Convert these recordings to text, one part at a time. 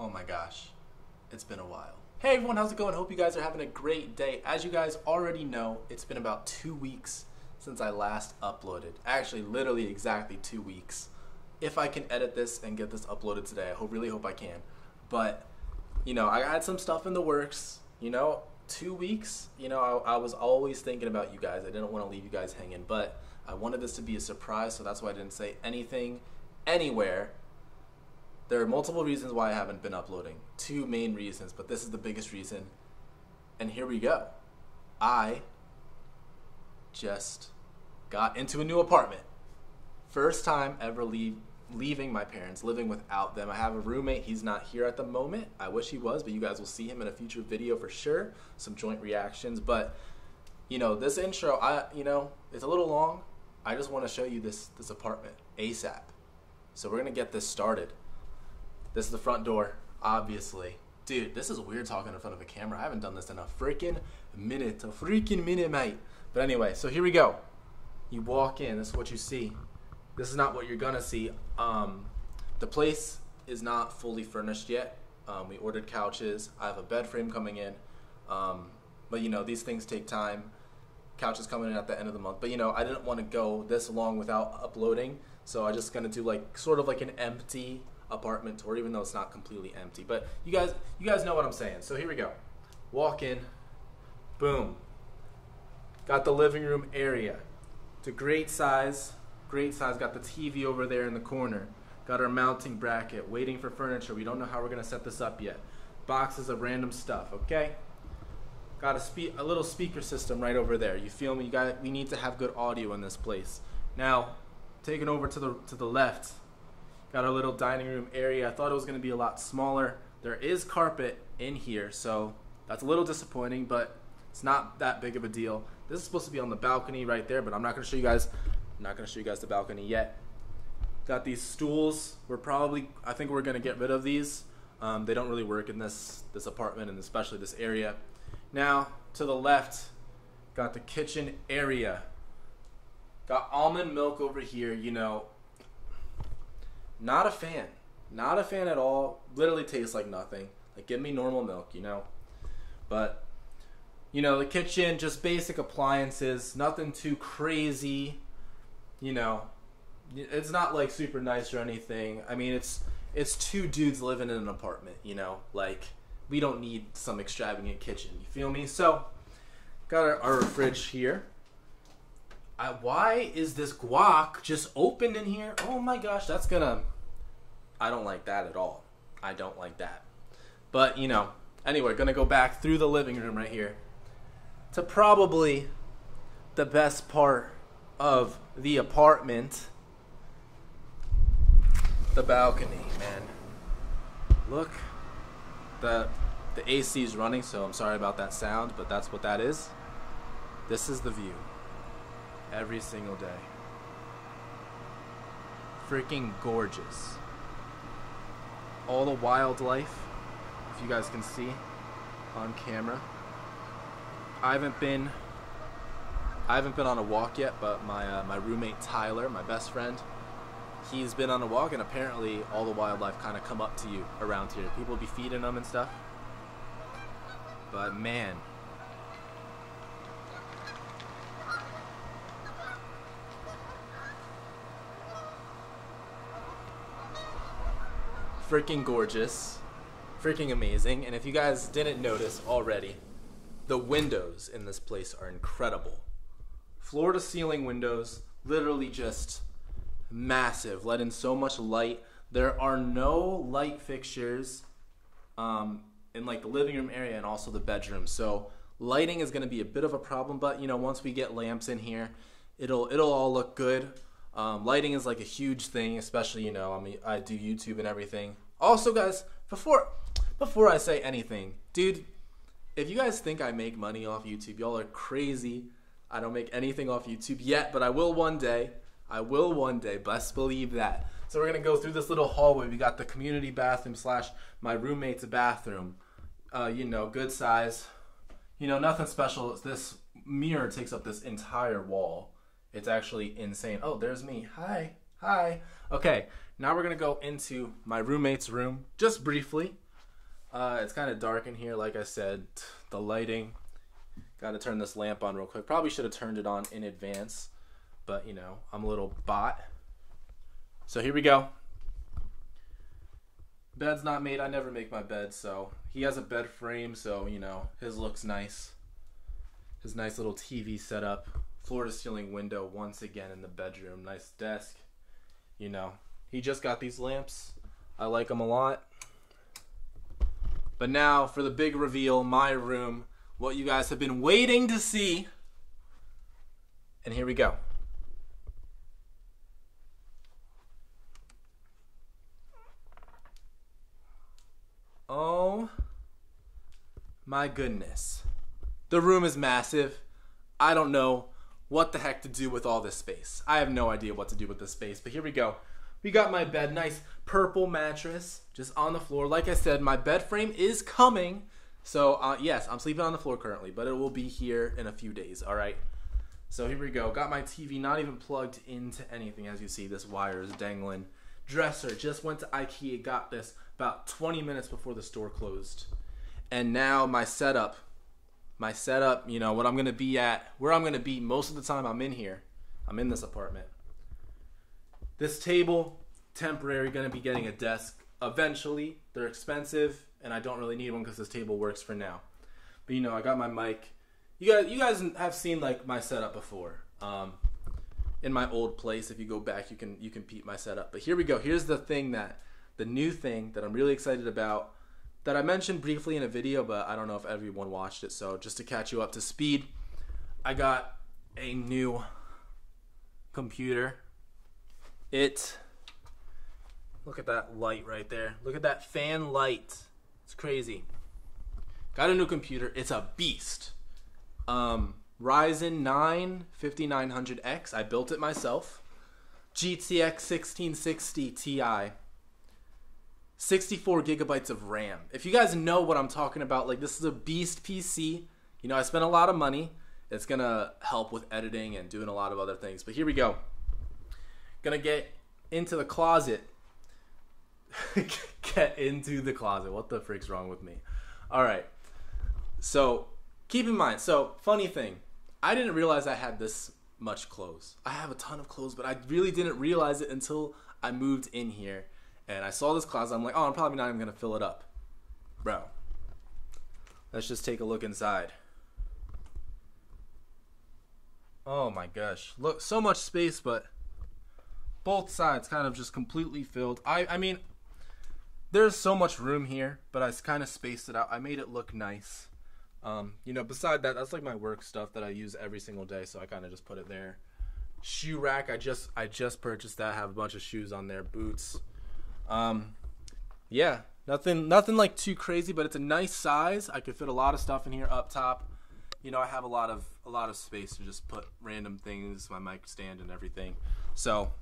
Oh my gosh, it's been a while. Hey everyone, how's it going? Hope you guys are having a great day. As you guys already know, it's been about two weeks since I last uploaded. Actually, literally exactly two weeks. If I can edit this and get this uploaded today, I hope, really hope I can. But, you know, I had some stuff in the works. You know, two weeks, you know, I, I was always thinking about you guys. I didn't want to leave you guys hanging, but I wanted this to be a surprise, so that's why I didn't say anything anywhere there are multiple reasons why I haven't been uploading. Two main reasons, but this is the biggest reason. And here we go. I just got into a new apartment. First time ever leave, leaving my parents, living without them. I have a roommate. He's not here at the moment. I wish he was, but you guys will see him in a future video for sure. Some joint reactions, but you know, this intro, I you know, it's a little long. I just want to show you this this apartment ASAP. So we're going to get this started. This is the front door, obviously. Dude, this is weird talking in front of a camera. I haven't done this in a freaking minute. A freaking minute, mate. But anyway, so here we go. You walk in, this is what you see. This is not what you're gonna see. Um, the place is not fully furnished yet. Um, we ordered couches. I have a bed frame coming in. Um, but you know, these things take time. Couches coming in at the end of the month. But you know, I didn't want to go this long without uploading. So I'm just gonna do like sort of like an empty apartment tour, even though it's not completely empty. But you guys, you guys know what I'm saying. So here we go. Walk in, boom. Got the living room area. It's a great size, great size. Got the TV over there in the corner. Got our mounting bracket, waiting for furniture. We don't know how we're gonna set this up yet. Boxes of random stuff, okay? Got a spe- a little speaker system right over there. You feel me? You got we need to have good audio in this place. Now, taking over to the to the left, Got our little dining room area. I thought it was going to be a lot smaller. There is carpet in here, so that's a little disappointing, but it's not that big of a deal. This is supposed to be on the balcony right there, but I'm not going to show you guys. I'm not going to show you guys the balcony yet. Got these stools. We're probably. I think we're going to get rid of these. Um, they don't really work in this this apartment and especially this area. Now to the left, got the kitchen area. Got almond milk over here. You know, not a fan. Not a fan at all. Literally tastes like nothing. Like give me normal milk, you know. But you know, the kitchen just basic appliances, nothing too crazy. You know, it's not like super nice or anything. I mean, it's it's two dudes living in an apartment, you know. Like we don't need some extravagant kitchen. You feel me? So, got our, our fridge here. I, why is this guac just open in here? Oh my gosh, that's gonna. I don't like that at all. I don't like that. But, you know, anyway, gonna go back through the living room right here to probably the best part of the apartment the balcony, man. Look, the the AC is running, so I'm sorry about that sound, but that's what that is. This is the view every single day. Freaking gorgeous. All the wildlife, if you guys can see on camera. I haven't been I haven't been on a walk yet, but my uh, my roommate Tyler, my best friend, he's been on a walk, and apparently all the wildlife kind of come up to you around here. People be feeding them and stuff. But man, freaking gorgeous, freaking amazing. And if you guys didn't notice already, the windows in this place are incredible. Floor to ceiling windows, literally just massive, let in so much light. There are no light fixtures um, in like the living room area and also the bedroom. So lighting is going to be a bit of a problem, but you know once we get lamps in here, it'll it'll all look good. Um, lighting is like a huge thing, especially you know I mean I do YouTube and everything. Also, guys, before before I say anything, dude, if you guys think I make money off YouTube, y'all are crazy. I don't make anything off YouTube yet, but I will one day. I will one day. Best believe that. So we're gonna go through this little hallway. We got the community bathroom slash my roommate's bathroom. Uh, you know, good size. You know, nothing special. This mirror takes up this entire wall. It's actually insane. Oh, there's me. Hi. Hi. Okay, now we're gonna go into my roommate's room just briefly. Uh, it's kind of dark in here, like I said. The lighting. Got to turn this lamp on real quick. Probably should have turned it on in advance, but you know, I'm a little bot. So here we go. Bed's not made. I never make my bed, so he has a bed frame, so you know his looks nice. His nice little TV setup, floor to ceiling window once again in the bedroom. Nice desk. You know, he just got these lamps. I like them a lot. But now for the big reveal, my room, what you guys have been waiting to see. And here we go. Oh my goodness. The room is massive. I don't know what the heck to do with all this space. I have no idea what to do with this space, but here we go. We got my bed, nice purple mattress, just on the floor. Like I said, my bed frame is coming. So, uh, yes, I'm sleeping on the floor currently, but it will be here in a few days, all right? So here we go. Got my TV not even plugged into anything. As you see, this wire is dangling. Dresser, just went to Ikea, got this about 20 minutes before the store closed. And now my setup, my setup, you know, what I'm going to be at, where I'm going to be most of the time I'm in here. I'm in this apartment. This table, temporary, going to be getting a desk eventually. They're expensive, and I don't really need one because this table works for now. But you know, I got my mic. You guys, you guys have seen like my setup before. Um, in my old place, if you go back, you can you can peep my setup. But here we go. Here's the thing that the new thing that I'm really excited about that I mentioned briefly in a video, but I don't know if everyone watched it. So just to catch you up to speed, I got a new computer. It look at that light right there. Look at that fan light. It's crazy. Got a new computer. It's a beast. Um, Ryzen 9 5900X. I built it myself. GTX 1660 Ti. 64 gigabytes of RAM. If you guys know what I'm talking about, like this is a beast PC. You know, I spent a lot of money. It's gonna help with editing and doing a lot of other things. But here we go. Gonna get into the closet. get into the closet. What the freak's wrong with me? All right. So keep in mind. So funny thing, I didn't realize I had this much clothes. I have a ton of clothes, but I really didn't realize it until I moved in here and I saw this closet. I'm like, oh, I'm probably not even gonna fill it up, bro. Let's just take a look inside. Oh my gosh, look, so much space, but both sides kind of just completely filled. I, I mean, there's so much room here, but I kind of spaced it out. I made it look nice. Um, you know, beside that, that's like my work stuff that I use every single day, so I kind of just put it there. Shoe rack, I just I just purchased that. I have a bunch of shoes on there, boots. Um, yeah, nothing nothing like too crazy, but it's a nice size. I could fit a lot of stuff in here up top. You know, I have a lot of a lot of space to just put random things, my mic stand and everything. So,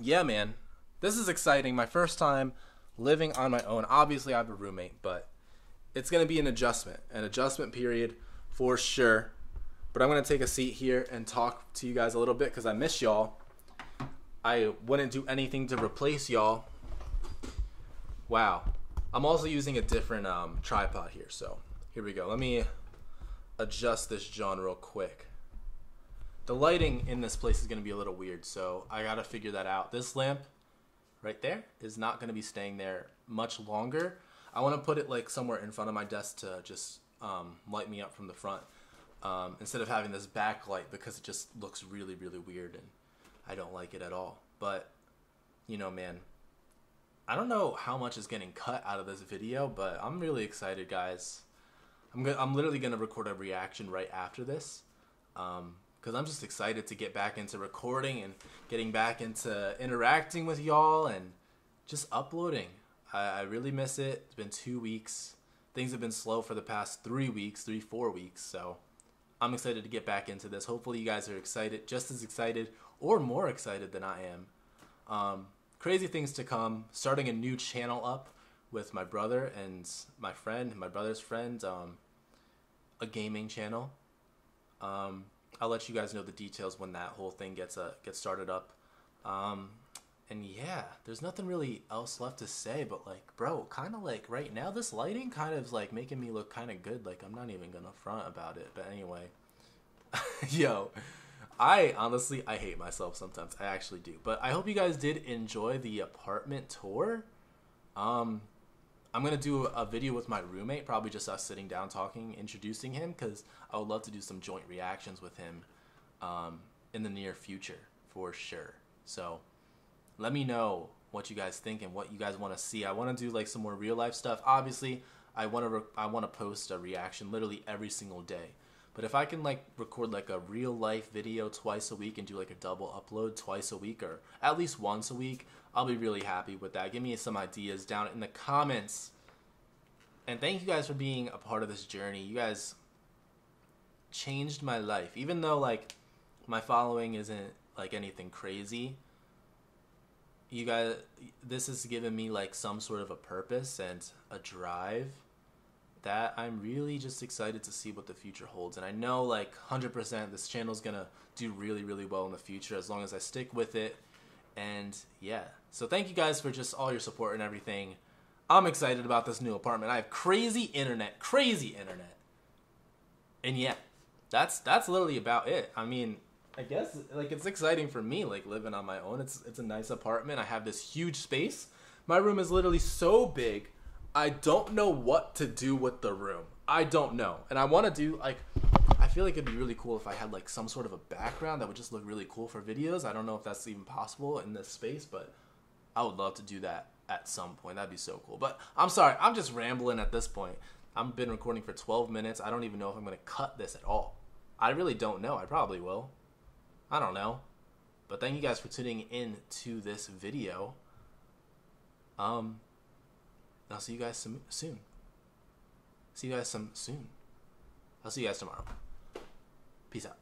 yeah, man, this is exciting. My first time living on my own. Obviously, I have a roommate, but it's going to be an adjustment, an adjustment period for sure. But I'm going to take a seat here and talk to you guys a little bit because I miss y'all. I wouldn't do anything to replace y'all Wow. I'm also using a different um, tripod here, so here we go. Let me adjust this John real quick. The lighting in this place is going to be a little weird, so I got to figure that out. This lamp right there is not going to be staying there much longer. I want to put it like somewhere in front of my desk to just um, light me up from the front um, instead of having this backlight because it just looks really, really weird and I don't like it at all. But, you know, man, I don't know how much is getting cut out of this video, but I'm really excited, guys. I'm I'm literally gonna record a reaction right after this, um, because I'm just excited to get back into recording and getting back into interacting with y'all and just uploading. I, I really miss it. It's been two weeks. Things have been slow for the past three weeks, three four weeks. So I'm excited to get back into this. Hopefully, you guys are excited, just as excited or more excited than I am. Um, crazy things to come. Starting a new channel up with my brother and my friend, my brother's friend, um, a gaming channel. Um, I'll let you guys know the details when that whole thing gets uh, gets started up. Um, and yeah, there's nothing really else left to say, but like, bro, kind of like right now, this lighting kind of like making me look kind of good. Like, I'm not even gonna front about it, but anyway, yo, I honestly, I hate myself sometimes. I actually do, but I hope you guys did enjoy the apartment tour. Um, I'm gonna do a video with my roommate, probably just us sitting down talking, introducing him, because I would love to do some joint reactions with him um, in the near future for sure. So let me know what you guys think and what you guys want to see. I want to do like some more real life stuff. Obviously, I want to re- I want to post a reaction literally every single day. But if I can like record like a real life video twice a week and do like a double upload twice a week or at least once a week, I'll be really happy with that. Give me some ideas down in the comments. And thank you guys for being a part of this journey. You guys changed my life. Even though like my following isn't like anything crazy, you guys this has given me like some sort of a purpose and a drive that I'm really just excited to see what the future holds. And I know like 100% this channel is going to do really really well in the future as long as I stick with it. And yeah. So thank you guys for just all your support and everything. I'm excited about this new apartment. I have crazy internet, crazy internet. And yeah, that's that's literally about it. I mean, I guess like it's exciting for me, like living on my own. It's it's a nice apartment. I have this huge space. My room is literally so big. I don't know what to do with the room. I don't know, and I want to do like. I feel like it'd be really cool if I had like some sort of a background that would just look really cool for videos. I don't know if that's even possible in this space, but I would love to do that at some point. That'd be so cool. But I'm sorry, I'm just rambling at this point. I've been recording for 12 minutes. I don't even know if I'm going to cut this at all. I really don't know. I probably will. I don't know. But thank you guys for tuning in to this video. Um, I'll see you guys some, soon. See you guys some soon. I'll see you guys tomorrow. Peace out.